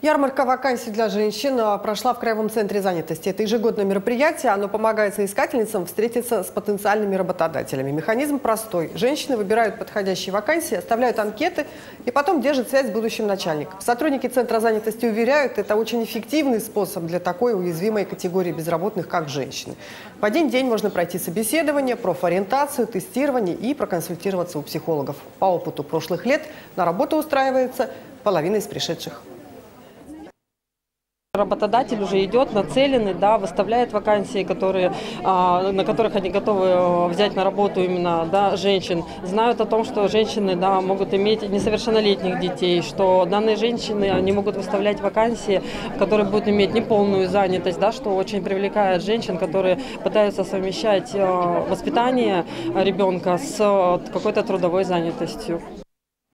Ярмарка вакансий для женщин а, прошла в Краевом центре занятости. Это ежегодное мероприятие. Оно помогает соискательницам встретиться с потенциальными работодателями. Механизм простой. Женщины выбирают подходящие вакансии, оставляют анкеты и потом держат связь с будущим начальником. Сотрудники центра занятости уверяют, это очень эффективный способ для такой уязвимой категории безработных, как женщины. В один день можно пройти собеседование, профориентацию, тестирование и проконсультироваться у психологов. По опыту прошлых лет на работу устраивается половина из пришедших. Работодатель уже идет нацеленный, да, выставляет вакансии, которые, а, на которых они готовы э, взять на работу именно да, женщин. Знают о том, что женщины да, могут иметь несовершеннолетних детей, что данные женщины они могут выставлять вакансии, которые будут иметь неполную занятость, да, что очень привлекает женщин, которые пытаются совмещать э, воспитание ребенка с э, какой-то трудовой занятостью.